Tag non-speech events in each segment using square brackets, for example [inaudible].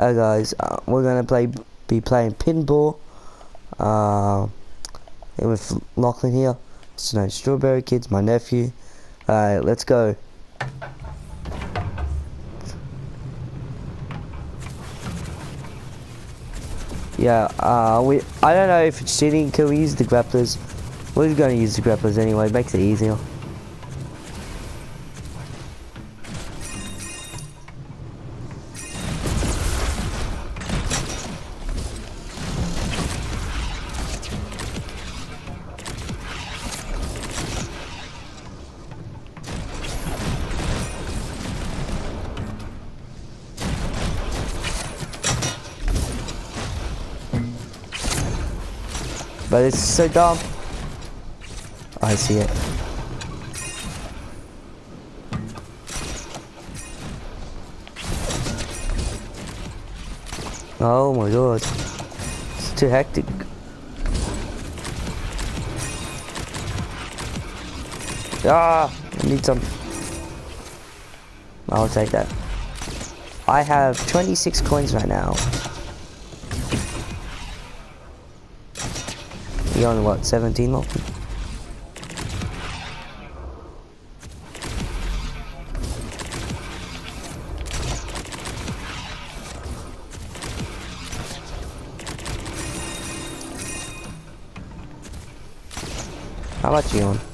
Uh, guys, uh, we're gonna play, be playing pinball. Uh, with Lachlan here. Snow Strawberry Kids, my nephew. Alright, let's go. Yeah, uh, we. I don't know if it's cheating. Can we use the grapplers? We're gonna use the grapplers anyway. Makes it easier. But it's so dumb. I see it. Oh my god. It's too hectic. Ah, I need some. I'll take that. I have 26 coins right now. You on what, 17 more? How much you on?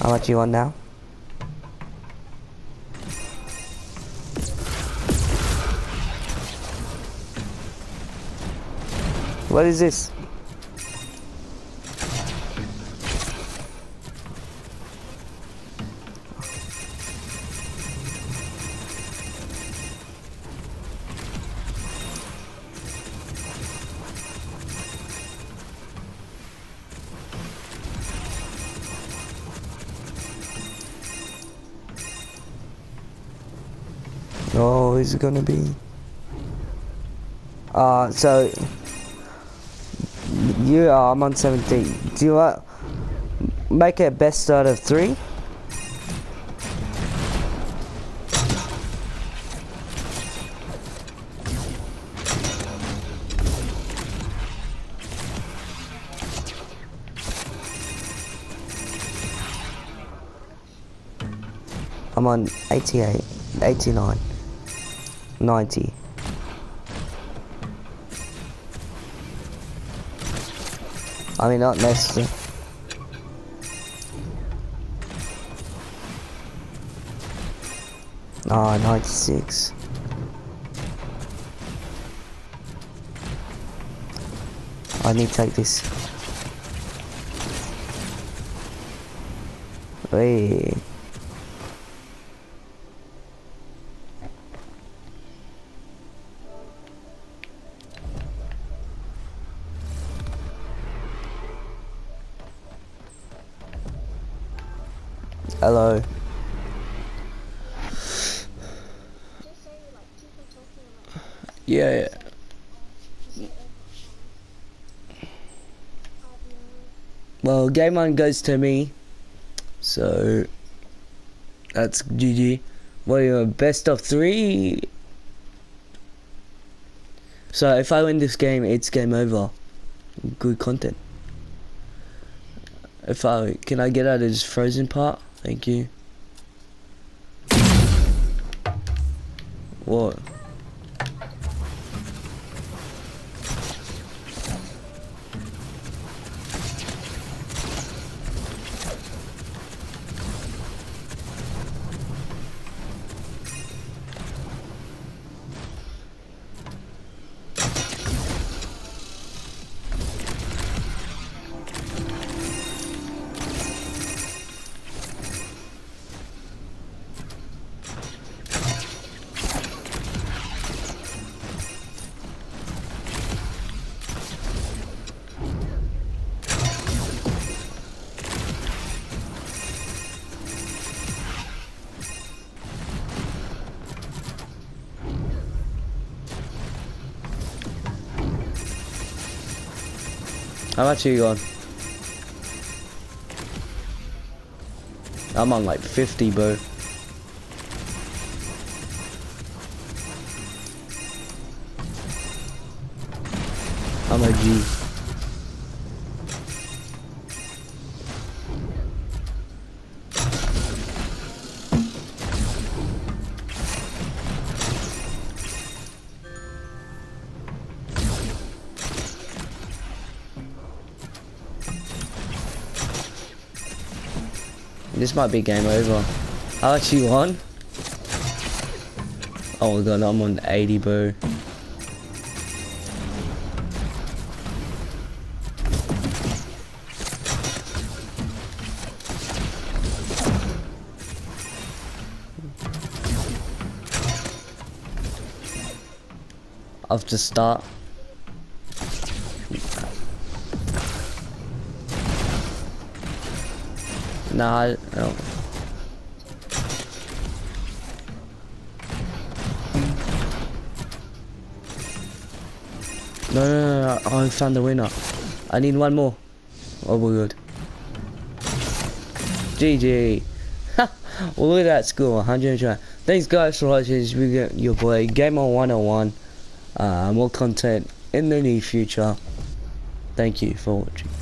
How much you on now? What is this? Is it gonna be? Uh, so you are. I'm on 17. Do you make it best out of three? I'm on 88, 89, 90. I mean, not necessarily. Ah, 96. I need to take this. Wait. Hello. Yeah. Well, game one goes to me. So that's GG. What are you best of three? So if I win this game, it's game over. Good content. If I can I get out of this frozen part? Thank you. What? How much are you on? I'm on like 50, bro. I'm a G. This might be game over. How much you on? Oh my god, I'm on 80, bro. Of the start. No. No, no, no, I found the winner. I need one more. Oh, we're good. GG. [laughs] well, look at that score, 100. Thanks, guys, for watching this video. Your boy, Gamer 101. Uh, more content in the near future. Thank you for watching.